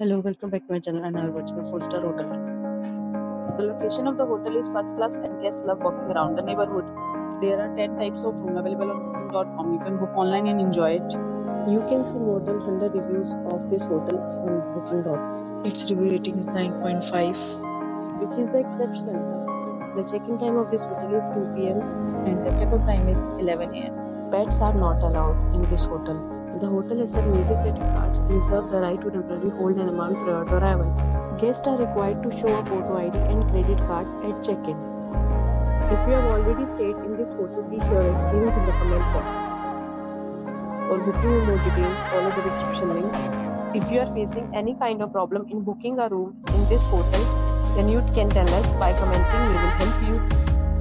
Hello, welcome back to my channel and now we're watching a 4-star hotel. The location of the hotel is first class and guests love walking around the neighborhood. There are 10 types of room available on booking.com. You can book online and enjoy it. You can see more than 100 reviews of this hotel on booking.com. Its review rating is 9.5, which is the exceptional. The check-in time of this hotel is 2 p.m. and the check-out time is 11 a.m. Pets are not allowed in this hotel. The hotel accepts major credit cards, reserve the right to temporarily hold an amount prior to arrival. Guests are required to show a photo ID and credit card at check-in. If you have already stayed in this hotel, please share your experience in the comment box. For booking more details, follow the description link. If you are facing any kind of problem in booking a room in this hotel, then you can tell us by commenting. We will help you.